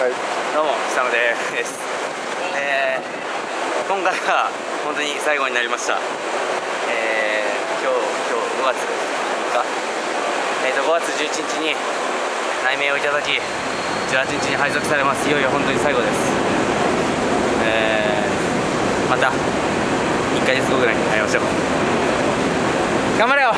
はい。どうも久野です、えー、今回は本当に最後になりました。えー、今日今日5月3日。えーと5月11日に内命をいただき18日に配属されます。いよいよ本当に最後です。えー、また1ヶ月後ぐらいに会いましょう。頑張れよ。